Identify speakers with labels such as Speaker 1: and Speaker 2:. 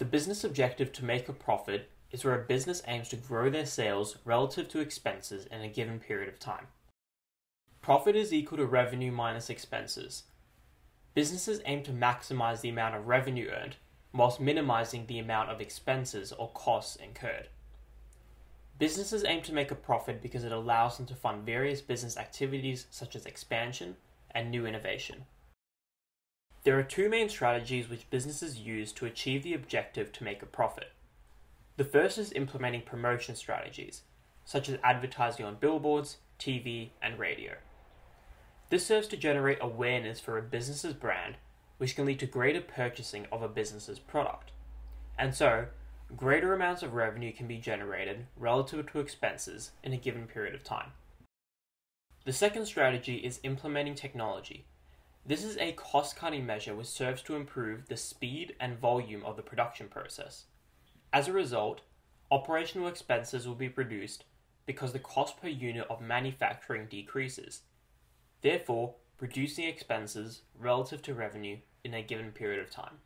Speaker 1: The business objective to make a profit is where a business aims to grow their sales relative to expenses in a given period of time. Profit is equal to revenue minus expenses. Businesses aim to maximize the amount of revenue earned whilst minimizing the amount of expenses or costs incurred. Businesses aim to make a profit because it allows them to fund various business activities such as expansion and new innovation. There are two main strategies which businesses use to achieve the objective to make a profit. The first is implementing promotion strategies, such as advertising on billboards, TV, and radio. This serves to generate awareness for a business's brand, which can lead to greater purchasing of a business's product. And so, greater amounts of revenue can be generated relative to expenses in a given period of time. The second strategy is implementing technology. This is a cost cutting measure which serves to improve the speed and volume of the production process. As a result, operational expenses will be reduced because the cost per unit of manufacturing decreases, therefore, reducing expenses relative to revenue in a given period of time.